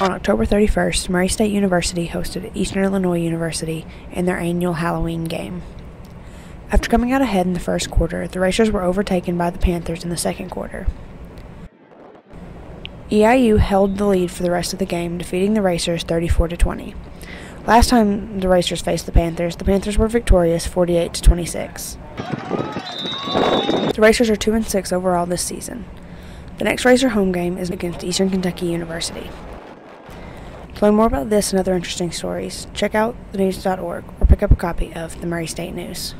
On October 31st, Murray State University hosted Eastern Illinois University in their annual Halloween game. After coming out ahead in the first quarter, the Racers were overtaken by the Panthers in the second quarter. EIU held the lead for the rest of the game, defeating the Racers 34 to 20. Last time the Racers faced the Panthers, the Panthers were victorious 48 to 26. The Racers are 2 and 6 overall this season. The next Racer home game is against Eastern Kentucky University. To learn more about this and other interesting stories, check out thenews.org or pick up a copy of the Murray State News.